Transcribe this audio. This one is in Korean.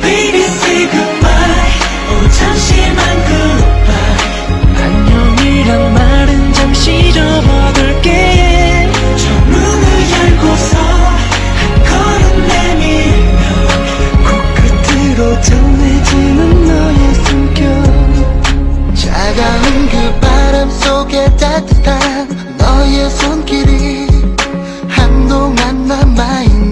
baby say goodbye. 오 잠시만 그 오빠 안녕이란 말은 잠시 접어둘게. 저 눈을 열고서 한 걸음 내밀며 코끝으로 전해지는 너의 숨결. 차가운 그 바람 속에 따뜻한 너의 손길이 한동안 남아있는